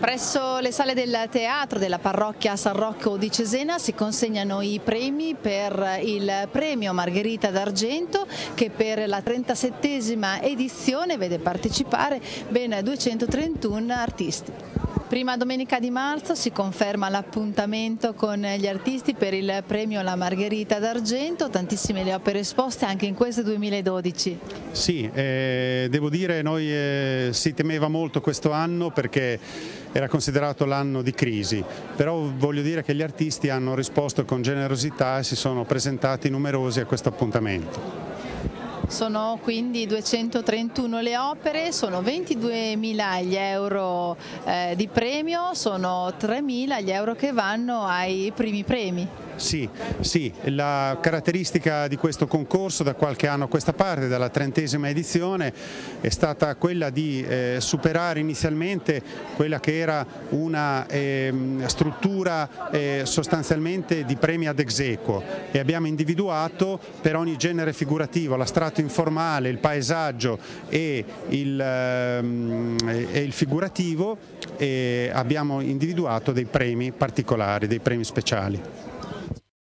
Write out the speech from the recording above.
Presso le sale del teatro della parrocchia San Rocco di Cesena si consegnano i premi per il premio Margherita d'Argento che per la 37esima edizione vede partecipare ben 231 artisti. Prima domenica di marzo si conferma l'appuntamento con gli artisti per il premio La Margherita d'Argento, tantissime le opere esposte anche in questo 2012. Sì, eh, devo dire noi eh, si temeva molto questo anno perché era considerato l'anno di crisi, però voglio dire che gli artisti hanno risposto con generosità e si sono presentati numerosi a questo appuntamento. Sono quindi 231 le opere, sono 22.000 gli euro eh, di premio, sono 3.000 gli euro che vanno ai primi premi. Sì, sì, la caratteristica di questo concorso da qualche anno a questa parte, dalla trentesima edizione, è stata quella di eh, superare inizialmente quella che era una eh, struttura eh, sostanzialmente di premi ad exequo e abbiamo individuato per ogni genere figurativo, l'astrato informale, il paesaggio e il, ehm, e il figurativo abbiamo individuato dei premi particolari, dei premi speciali.